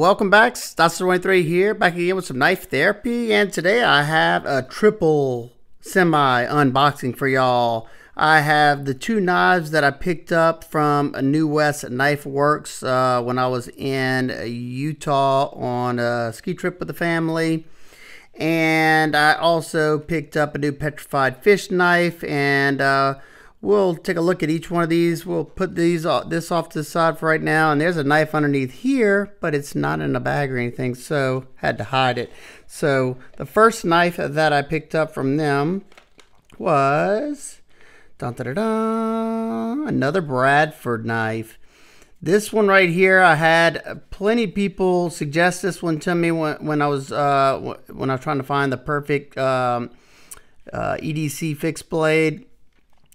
welcome back. Stassa23 here, back again with some knife therapy. And today I have a triple semi unboxing for y'all. I have the two knives that I picked up from a New West Knife Works uh, when I was in Utah on a ski trip with the family. And I also picked up a new petrified fish knife and uh, We'll take a look at each one of these. We'll put these this off to the side for right now. And there's a knife underneath here, but it's not in a bag or anything, so had to hide it. So the first knife that I picked up from them was dun, dun, dun, another Bradford knife. This one right here, I had plenty of people suggest this one to me when, when I was uh, when I was trying to find the perfect um, uh, EDC fixed blade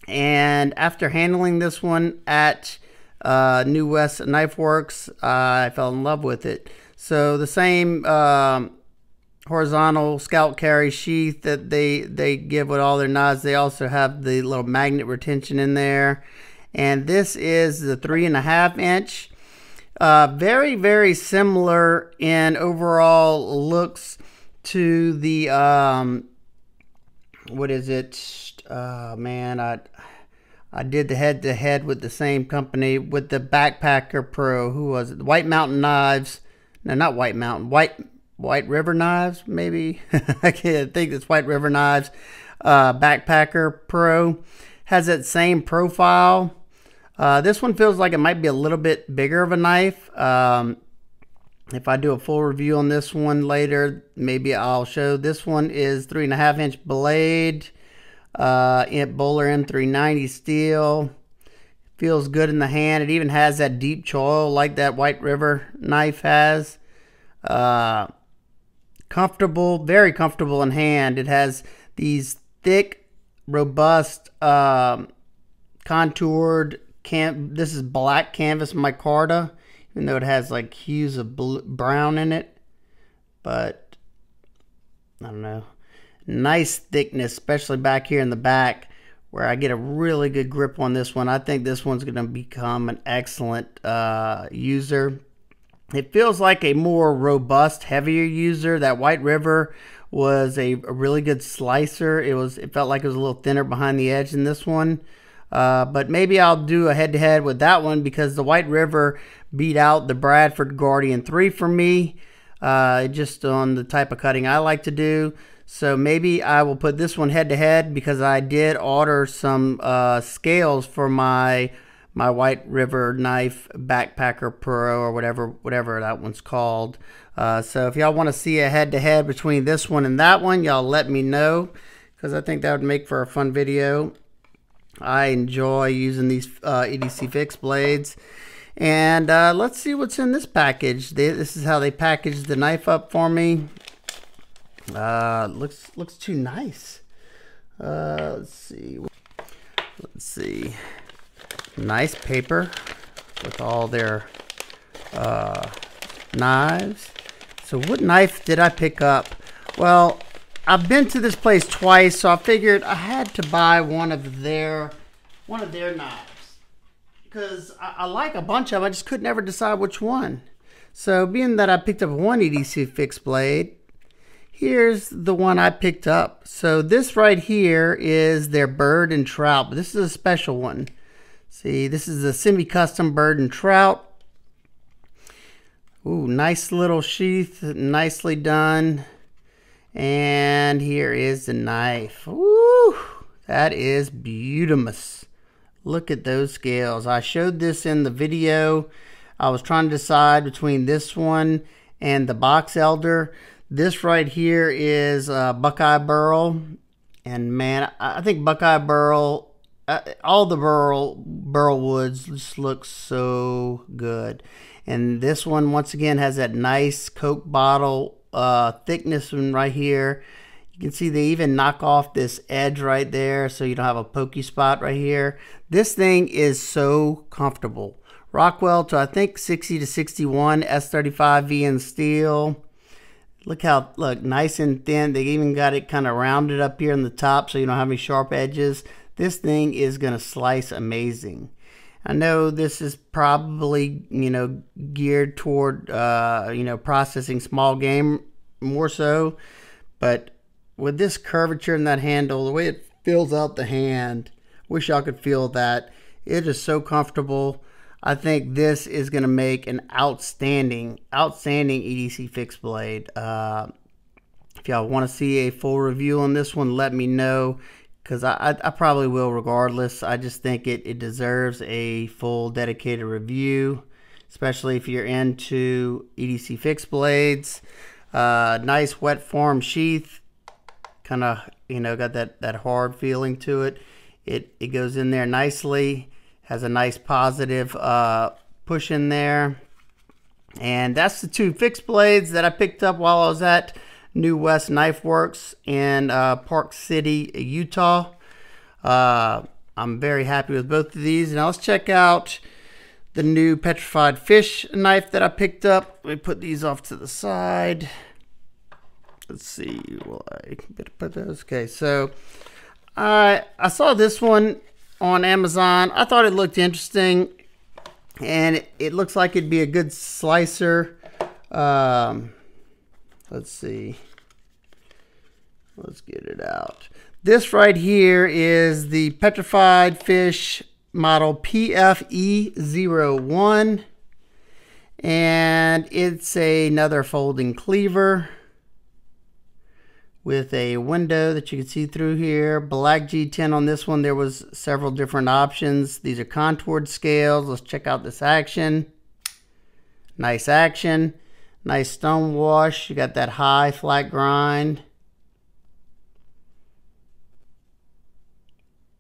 and after handling this one at uh, New West Knife Works, I fell in love with it. So the same um, horizontal scout carry sheath that they they give with all their knives, they also have the little magnet retention in there. And this is the three and a half inch. Uh, very very similar in overall looks to the um, what is it? Uh, man, I I did the head to head with the same company with the Backpacker Pro. Who was it? White Mountain Knives. No, not White Mountain. White White River Knives, maybe. I can't think it's White River Knives. Uh, Backpacker Pro has that same profile. Uh, this one feels like it might be a little bit bigger of a knife. Um, if I do a full review on this one later, maybe I'll show. This one is three and a half inch blade. Uh, Bohler M390 steel. Feels good in the hand. It even has that deep choil like that White River knife has. Uh, comfortable, very comfortable in hand. It has these thick, robust, um, contoured, can this is black canvas micarta, even though it has like hues of blue, brown in it. But, I don't know nice thickness, especially back here in the back where I get a really good grip on this one. I think this one's going to become an excellent uh, user. It feels like a more robust, heavier user. That White River was a, a really good slicer. It was. It felt like it was a little thinner behind the edge in this one. Uh, but maybe I'll do a head-to-head -head with that one because the White River beat out the Bradford Guardian 3 for me. Uh, just on the type of cutting I like to do. So maybe I will put this one head to head because I did order some uh, scales for my my White River knife backpacker pro or whatever whatever that one's called. Uh, so if y'all want to see a head to head between this one and that one, y'all let me know because I think that would make for a fun video. I enjoy using these uh, EDC fix blades. And uh, let's see what's in this package. This is how they packaged the knife up for me. Uh, looks looks too nice. Uh, let's see. Let's see. Nice paper with all their uh, knives. So what knife did I pick up? Well, I've been to this place twice, so I figured I had to buy one of their one of their knives because I, I like a bunch of them. I just could never decide which one. So being that I picked up one EDC fixed blade, Here's the one I picked up. So this right here is their bird and trout, but this is a special one. See, this is a semi-custom bird and trout. Ooh, nice little sheath, nicely done. And here is the knife. Ooh, that is beautimous. Look at those scales. I showed this in the video. I was trying to decide between this one and the box elder. This right here is uh, Buckeye Burl. And man, I think Buckeye Burl, uh, all the Burl, Burl Woods just look so good. And this one, once again, has that nice Coke bottle uh, thickness right here. You can see they even knock off this edge right there so you don't have a pokey spot right here. This thing is so comfortable. Rockwell to I think 60 to 61 S35 VN steel. Look how, look, nice and thin. They even got it kind of rounded up here in the top so you don't have any sharp edges. This thing is going to slice amazing. I know this is probably, you know, geared toward, uh, you know, processing small game more so, but with this curvature in that handle, the way it fills out the hand, wish y'all could feel that. It is so comfortable. I think this is going to make an outstanding, outstanding EDC fixed blade. Uh, if y'all want to see a full review on this one, let me know because I, I, I, probably will regardless. I just think it, it deserves a full dedicated review, especially if you're into EDC fixed blades. Uh, nice wet form sheath, kind of, you know, got that, that hard feeling to it. It, it goes in there nicely, has a nice positive uh, push in there. And that's the two fixed blades that I picked up while I was at New West Knife Works in uh, Park City, Utah. Uh, I'm very happy with both of these. Now let's check out the new petrified fish knife that I picked up. Let me put these off to the side. Let's see. Will I put those? Okay, so I I saw this one on Amazon. I thought it looked interesting, and it, it looks like it'd be a good slicer. Um, let's see. Let's get it out. This right here is the petrified fish model PFE01 and it's another folding cleaver with a window that you can see through here. Black G10 on this one. There was several different options. These are contoured scales. Let's check out this action. Nice action. Nice stone wash. You got that high flat grind.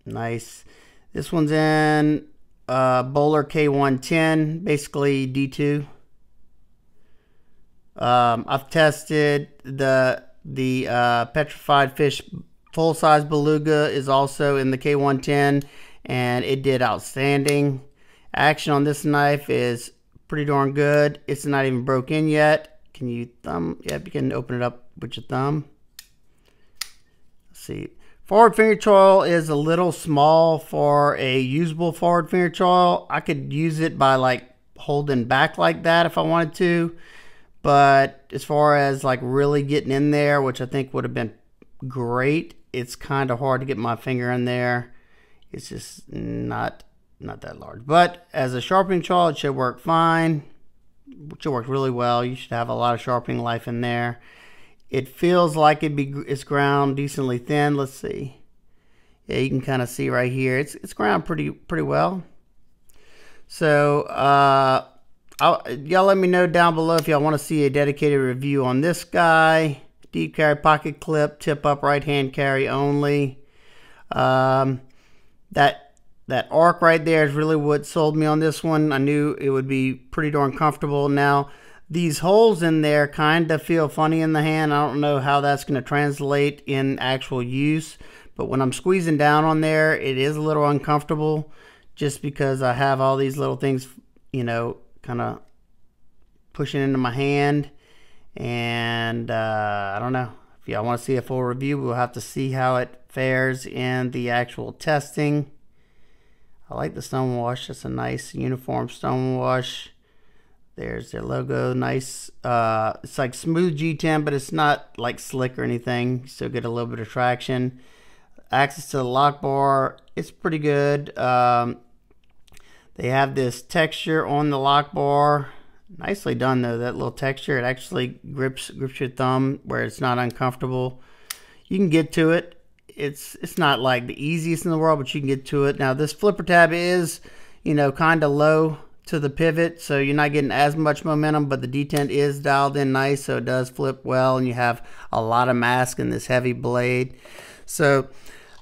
Nice. This one's in uh, Bohler K110, basically D2. Um, I've tested the the uh, petrified fish full size beluga is also in the K110 and it did outstanding. Action on this knife is pretty darn good. It's not even broken yet. Can you thumb? Yep, you can open it up with your thumb. Let's see. Forward finger choil is a little small for a usable forward finger choil. I could use it by like holding back like that if I wanted to. But as far as like really getting in there, which I think would have been great, it's kind of hard to get my finger in there. It's just not not that large. But as a sharpening tool, it should work fine. It should work really well. You should have a lot of sharpening life in there. It feels like it be it's ground decently thin. Let's see. Yeah, you can kind of see right here. It's it's ground pretty pretty well. So uh, y'all let me know down below if y'all want to see a dedicated review on this guy. Deep carry pocket clip, tip up right hand carry only. Um, that that arc right there is really what sold me on this one. I knew it would be pretty darn comfortable. Now, these holes in there kind of feel funny in the hand. I don't know how that's going to translate in actual use, but when I'm squeezing down on there, it is a little uncomfortable just because I have all these little things, you know, kind of pushing into my hand. And uh, I don't know. If y'all want to see a full review, we'll have to see how it fares in the actual testing. I like the stone wash. It's a nice uniform stone wash. There's their logo. Nice. Uh, it's like smooth G10, but it's not like slick or anything. Still get a little bit of traction. Access to the lock bar. It's pretty good. Um, they have this texture on the lock bar. Nicely done though. That little texture. It actually grips grips your thumb where it's not uncomfortable. You can get to it it's it's not like the easiest in the world, but you can get to it. Now this flipper tab is, you know, kind of low to the pivot, so you're not getting as much momentum, but the detent is dialed in nice, so it does flip well, and you have a lot of mass in this heavy blade. So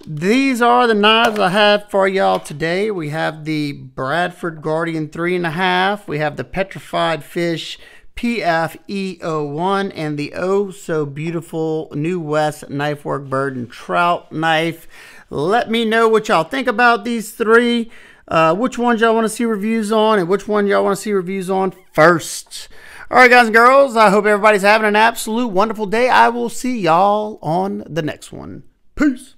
these are the knives I have for y'all today. We have the Bradford Guardian 3.5. We have the Petrified Fish PFE01 and the oh so beautiful New West Knifework Bird and Trout knife. Let me know what y'all think about these three. Uh, which ones y'all want to see reviews on and which one y'all want to see reviews on first. All right, guys and girls, I hope everybody's having an absolute wonderful day. I will see y'all on the next one. Peace.